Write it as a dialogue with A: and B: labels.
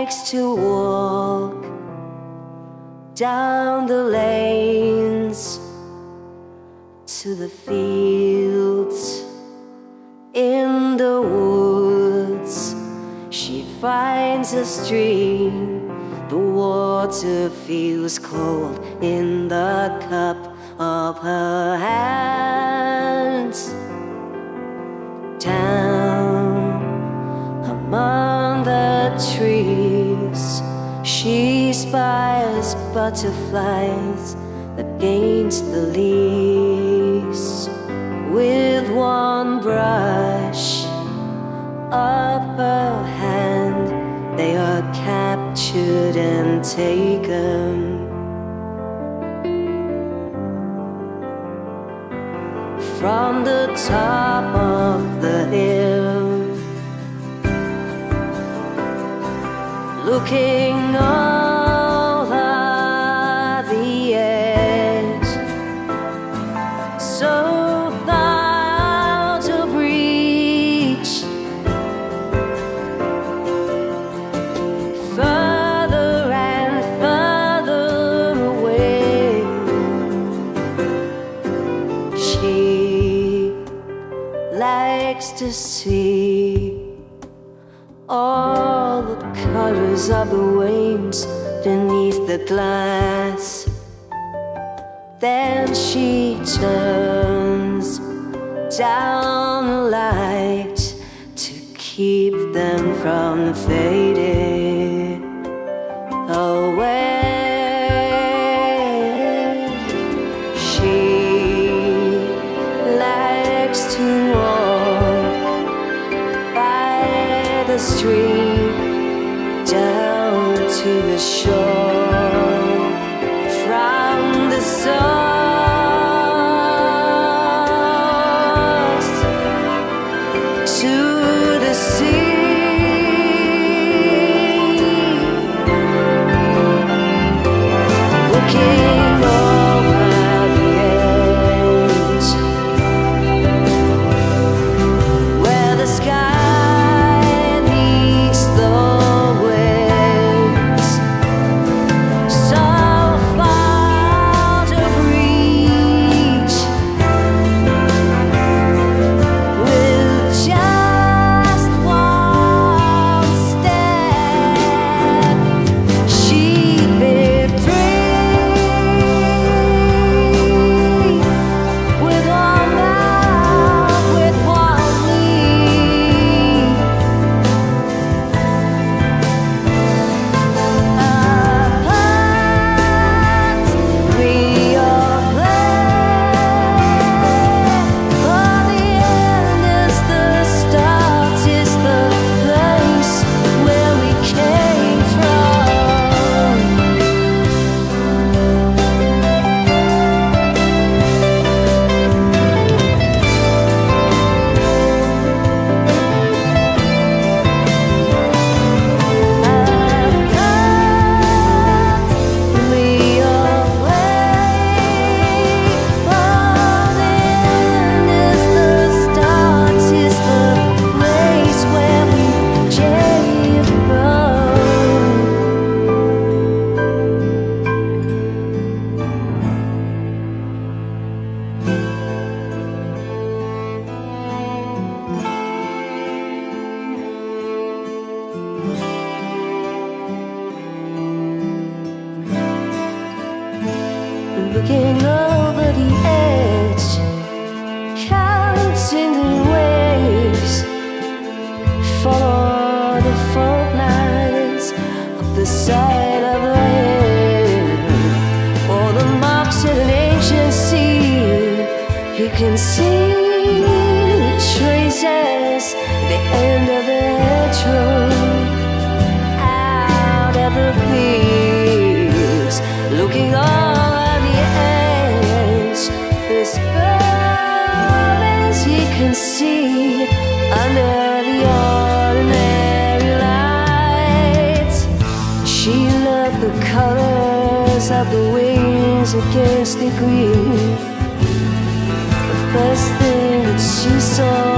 A: likes to walk down the lanes to the fields in the woods. She finds a stream, the water feels cold in the cup of her hands. Butterflies against the leaves with one brush her hand. They are captured and taken. From the top of the hill, looking over see all the colors of the waves beneath the glass. Then she turns down the light to keep them from fading the stream down to the shore can see the traces the end of the hedgerow out of the fields, looking over the edge. As far as he can see under the ordinary lights, she loved the colors of the wings against the green. First thing that she saw